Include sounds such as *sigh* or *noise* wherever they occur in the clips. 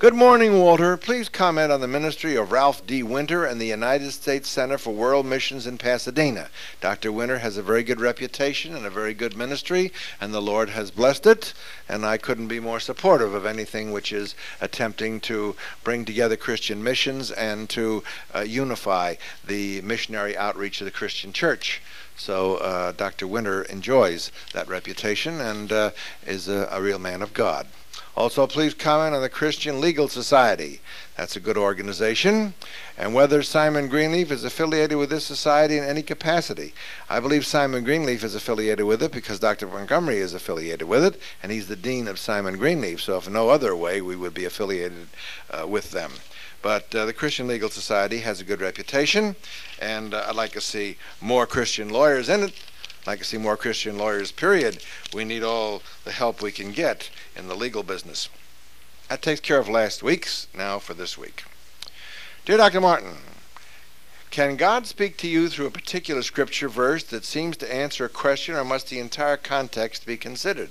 Good morning, Walter. Please comment on the ministry of Ralph D. Winter and the United States Center for World Missions in Pasadena. Dr. Winter has a very good reputation and a very good ministry, and the Lord has blessed it. And I couldn't be more supportive of anything which is attempting to bring together Christian missions and to uh, unify the missionary outreach of the Christian church. So uh, Dr. Winter enjoys that reputation and uh, is a, a real man of God. Also, please comment on the Christian Legal Society. That's a good organization. And whether Simon Greenleaf is affiliated with this society in any capacity. I believe Simon Greenleaf is affiliated with it because Dr. Montgomery is affiliated with it, and he's the dean of Simon Greenleaf. So, if no other way, we would be affiliated uh, with them. But uh, the Christian Legal Society has a good reputation, and uh, I'd like to see more Christian lawyers in it like to see more Christian lawyers, period. We need all the help we can get in the legal business. That takes care of last week's, now for this week. Dear Dr. Martin, can God speak to you through a particular scripture verse that seems to answer a question, or must the entire context be considered?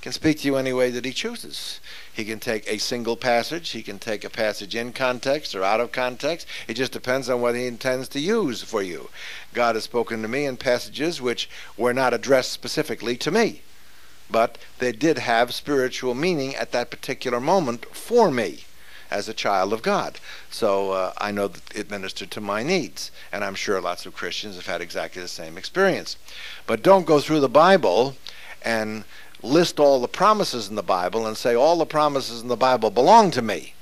Can speak to you any way that he chooses. He can take a single passage, he can take a passage in context or out of context. It just depends on what he intends to use for you. God has spoken to me in passages which were not addressed specifically to me, but they did have spiritual meaning at that particular moment for me as a child of God. So uh, I know that it ministered to my needs. And I'm sure lots of Christians have had exactly the same experience. But don't go through the Bible and list all the promises in the Bible and say all the promises in the Bible belong to me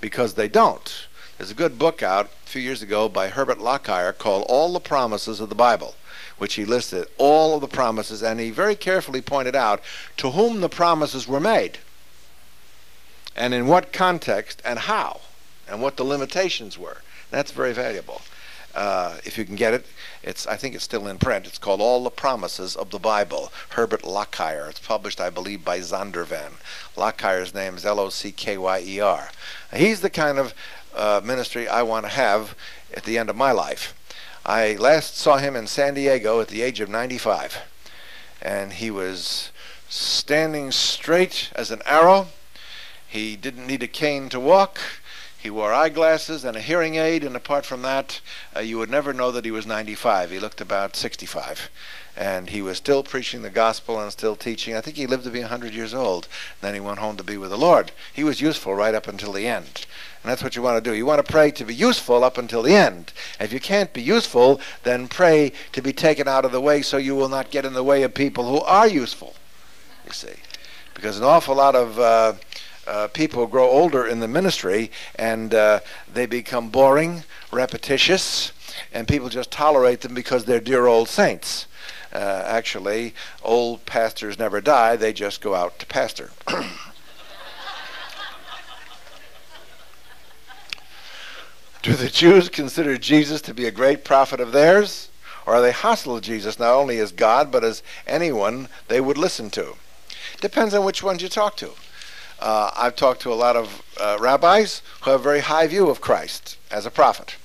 because they don't. There's a good book out a few years ago by Herbert Lockyer called All the Promises of the Bible, which he listed all of the promises and he very carefully pointed out to whom the promises were made and in what context and how and what the limitations were. That's very valuable. Uh, if you can get it, it's I think it's still in print. It's called All the Promises of the Bible. Herbert Lockyer. It's published, I believe, by Zondervan. Lockyer's name is L-O-C-K-Y-E-R. He's the kind of uh, ministry I want to have at the end of my life. I last saw him in San Diego at the age of 95, and he was standing straight as an arrow. He didn't need a cane to walk. He wore eyeglasses and a hearing aid, and apart from that, uh, you would never know that he was 95. He looked about 65. And he was still preaching the gospel and still teaching. I think he lived to be 100 years old. Then he went home to be with the Lord. He was useful right up until the end. And that's what you want to do. You want to pray to be useful up until the end. If you can't be useful, then pray to be taken out of the way so you will not get in the way of people who are useful. You see. Because an awful lot of. Uh, uh, people grow older in the ministry and uh, they become boring, repetitious, and people just tolerate them because they're dear old saints. Uh, actually, old pastors never die, they just go out to pastor. *clears throat* Do the Jews consider Jesus to be a great prophet of theirs? Or are they hostile to Jesus not only as God, but as anyone they would listen to? Depends on which ones you talk to. Uh, I've talked to a lot of uh, rabbis who have a very high view of Christ as a prophet.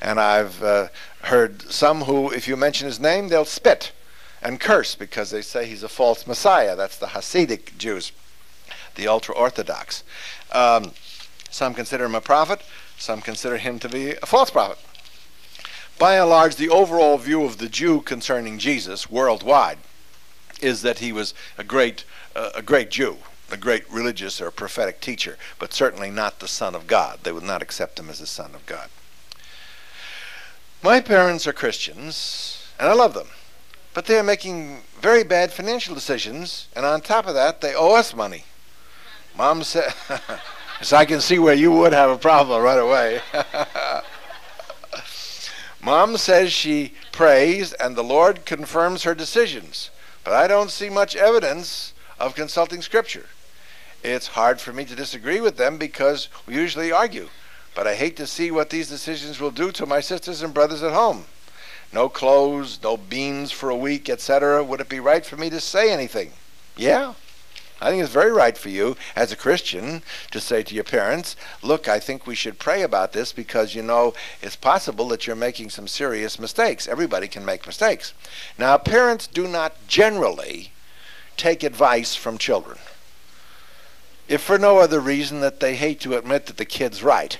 And I've uh, heard some who, if you mention his name, they'll spit and curse because they say he's a false Messiah. That's the Hasidic Jews, the ultra Orthodox. Um, some consider him a prophet, some consider him to be a false prophet. By and large, the overall view of the Jew concerning Jesus worldwide is that he was a great, uh, a great Jew a great religious or prophetic teacher, but certainly not the Son of God. They would not accept him as the Son of God. My parents are Christians, and I love them, but they are making very bad financial decisions, and on top of that, they owe us money. Mom said, *laughs* so I can see where you would have a problem right away. *laughs* Mom says she prays and the Lord confirms her decisions, but I don't see much evidence of consulting Scripture. It's hard for me to disagree with them because we usually argue. But I hate to see what these decisions will do to my sisters and brothers at home. No clothes, no beans for a week, etc. Would it be right for me to say anything? Yeah. I think it's very right for you as a Christian to say to your parents, look, I think we should pray about this because you know it's possible that you're making some serious mistakes. Everybody can make mistakes. Now, parents do not generally take advice from children if for no other reason that they hate to admit that the kid's right.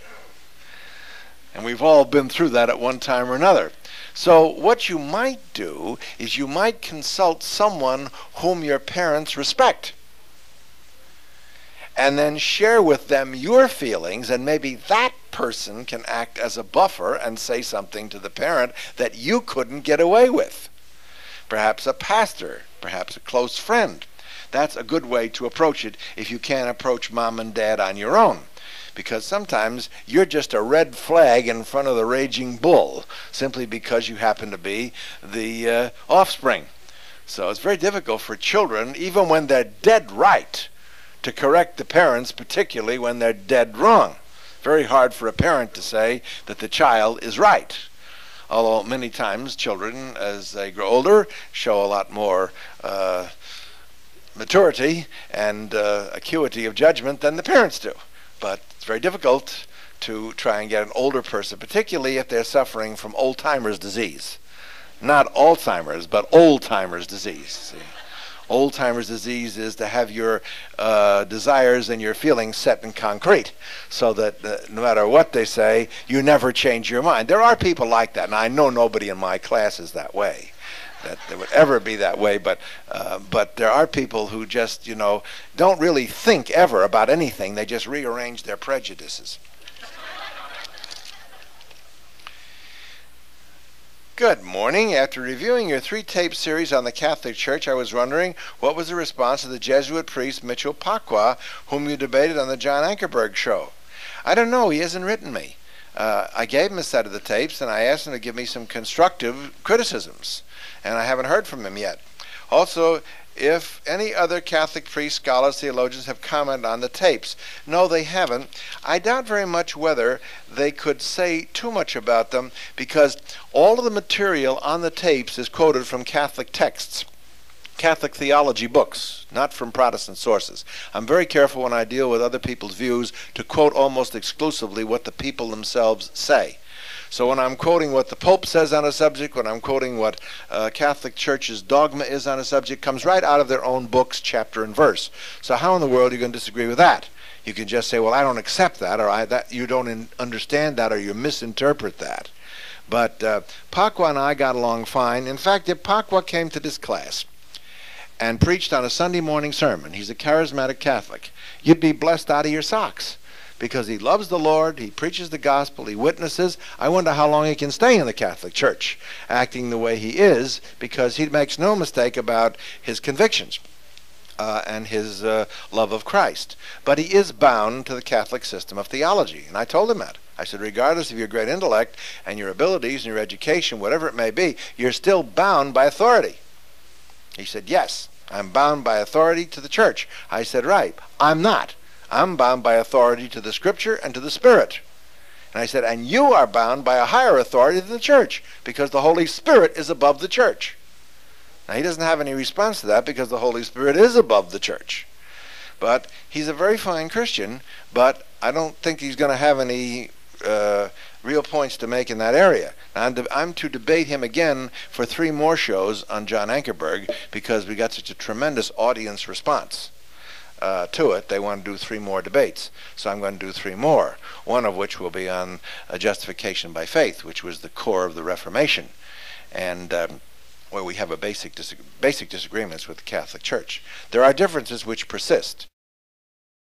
And we've all been through that at one time or another. So, what you might do is you might consult someone whom your parents respect and then share with them your feelings, and maybe that person can act as a buffer and say something to the parent that you couldn't get away with. Perhaps a pastor, perhaps a close friend. That's a good way to approach it if you can't approach mom and dad on your own. Because sometimes you're just a red flag in front of the raging bull simply because you happen to be the uh, offspring. So it's very difficult for children, even when they're dead right, to correct the parents, particularly when they're dead wrong. Very hard for a parent to say that the child is right. Although many times children, as they grow older, show a lot more uh, maturity and uh, acuity of judgment than the parents do. But it's very difficult to try and get an older person, particularly if they're suffering from old timers disease. Not Alzheimer's, but old timers disease. See? Old timers disease is to have your uh, desires and your feelings set in concrete so that uh, no matter what they say, you never change your mind. There are people like that, and I know nobody in my class is that way. That they would ever be that way, but uh, but there are people who just you know don't really think ever about anything. They just rearrange their prejudices. Good morning. After reviewing your three tape series on the Catholic Church, I was wondering what was the response of the Jesuit priest Mitchell Pacwa, whom you debated on the John Ankerberg show. I don't know. He hasn't written me. Uh, I gave him a set of the tapes and I asked him to give me some constructive criticisms, and I haven't heard from him yet. Also, if any other Catholic priests, scholars, theologians have commented on the tapes. No, they haven't. I doubt very much whether they could say too much about them because all of the material on the tapes is quoted from Catholic texts. Catholic theology books, not from Protestant sources. I'm very careful when I deal with other people's views to quote almost exclusively what the people themselves say. So when I'm quoting what the Pope says on a subject, when I'm quoting what uh, Catholic Church's dogma is on a subject, comes right out of their own books, chapter and verse. So how in the world are you going to disagree with that? You can just say, "Well, I don't accept that," or "I that you don't in, understand that," or you misinterpret that. But uh, Pacwa and I got along fine. In fact, if Pacwa came to this class and preached on a Sunday morning sermon, he's a charismatic Catholic, you'd be blessed out of your socks because he loves the Lord, he preaches the gospel, he witnesses. I wonder how long he can stay in the Catholic Church acting the way he is because he makes no mistake about his convictions. Uh, and his uh, love of Christ. But he is bound to the Catholic system of theology. And I told him that. I said, regardless of your great intellect and your abilities and your education, whatever it may be, you're still bound by authority. He said, Yes, I'm bound by authority to the church. I said, Right, I'm not. I'm bound by authority to the Scripture and to the Spirit. And I said, and you are bound by a higher authority than the church, because the Holy Spirit is above the church. Now, he doesn't have any response to that because the Holy Spirit is above the church. But he's a very fine Christian, but I don't think he's going to have any uh, real points to make in that area. I'm, I'm, to debate him again for three more shows on John Ankerberg because we got such a tremendous audience response uh, to it, they want to do three more debates. So I'm going to do three more, one of which will be on uh, justification by faith, which was the core of the Reformation, and um, where we have a basic dis- basic disagreements with the Catholic Church. There are differences which persist.